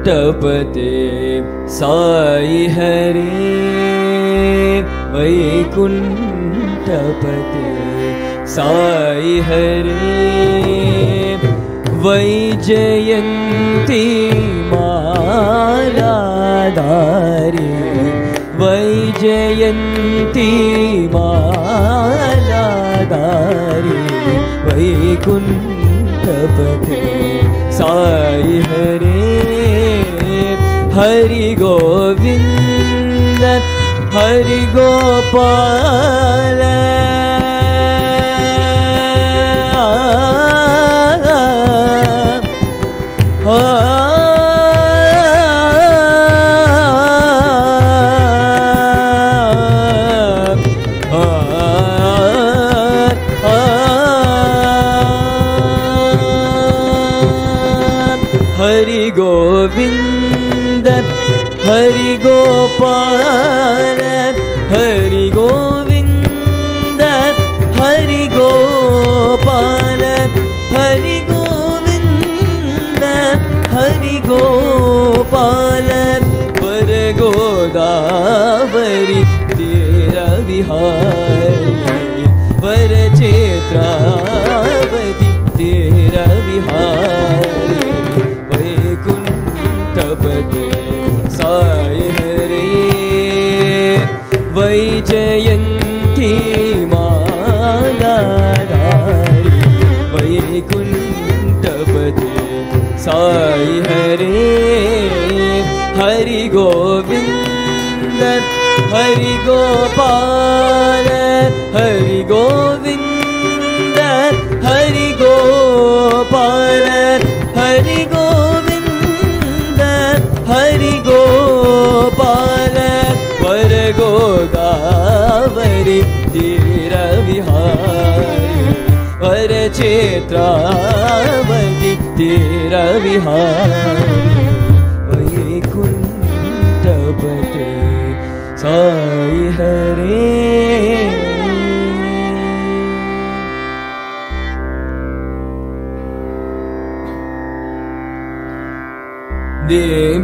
S2: वैकुण्ठपते साई हरे वैकुण्ठपते साई हरे। वैजयन्ती मालाधारी वैजयन्ती मालाधारी वैकुण्ठपते साई हरे हरि गोविन्द हरि गोपाल साई हरे हरि गोविन्द हरि गोपाल हरि गोविन्द हरि गोपाल हरि गोविन्द हरि गोपाल वर गोदावरि तीरविहारी। वर चेत्रावति तीरविहारी वैकुण्ठपटे साई हरे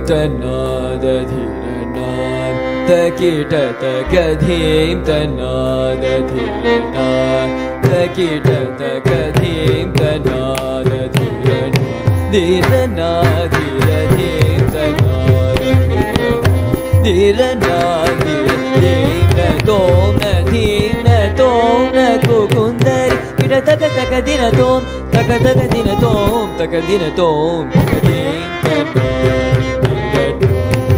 S2: तनाद धीरनाद तकीट तकधीं तनाद धीरनाद तकीट तकधीं धीरना धीर हे धीरना धीर तोम धीर तोम कुकुंदर तक तक दिन तोम तक तक दिन तोम तक दिन तोम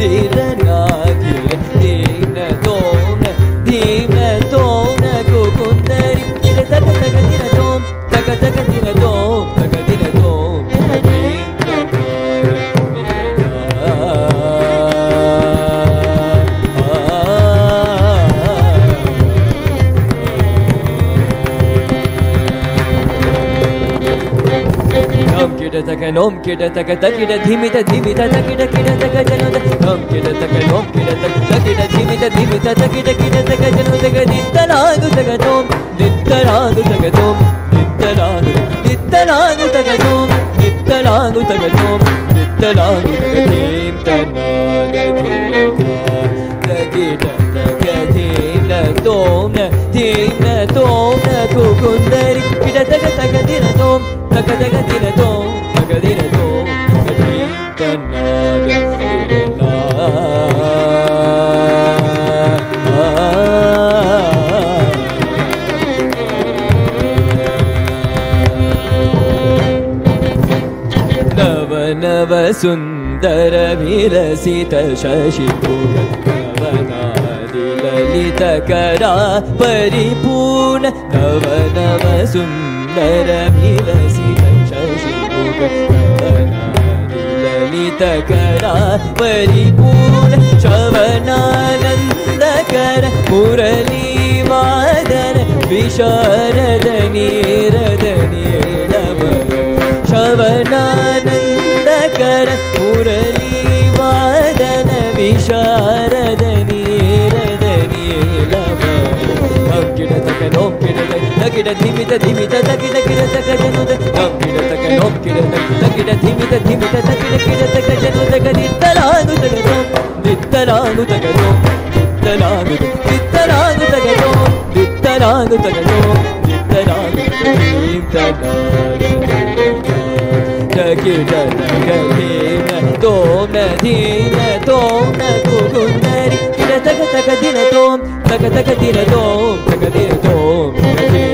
S2: धीरना धीर धीर तोम धीम तोम कुकुंदर किड तक तक दिन तोम तक तक दिन तोम तक نوم كده تك تك كده دھیمی تا دھیمی تا تک كده كده تك جنو تك نوم كده تك نوم كده تك تك كده دھیمی تا دھیمی تا تك كده كده تك جنو تك دتلاگ تك نوم دتلاگ تك نوم دتلاگ دتلاگ تك نوم دتلاگ تك نوم دتلاگ دھیم تناگ تك تك دھیم توم دھیم توم کو گندر كده تك تك دھیم توم تك تك دھیم توم tanaga नव नव सुन्दर विलसित शशिपुरवनादिललितकरा परिपूर्ण नव नव सुन्दर विलसित शशिपुरवनादिललितकरा परिपूर्ण श्रवणानन्दकर मुरलीवादन विशारद नीरद नीलमय श्रवणानन्दकर मुरलीवादन विशारद ಗಿಡ ತಕ ನೋಪ್ ಗಿಡ ತಗಿಡ ಧಿಮಿತ ಧಿಮಿತ ತಗಿಡ ಗಿಡ ತಕ ಜನುದ ನಮ್ ಗಿಡ ತಕ ನೋಪ್ ಗಿಡ ತಗಿಡ ಧಿಮಿತ ಧಿಮಿತ ತಗಿಡ ಗಿಡ ತಕ ಜನುದ ನಿತ್ತಲಾನು ತಗನೋ ನಿತ್ತಲಾನು ತಗನೋ ನಿತ್ತಲಾನು ನಿತ್ತಲಾನು ತಗನೋ ನಿತ್ತಲಾನು ತಗನೋ ನಿತ್ತಲಾನು ನಿತ್ತಲಾನು ಗಿಡ ತಗೀನ ತೋನ ಧೀನ ತೋನ ಕುಗುನರಿ تك تك دينا دوم تك تك دينا دوم تك دينا دوم تك دينا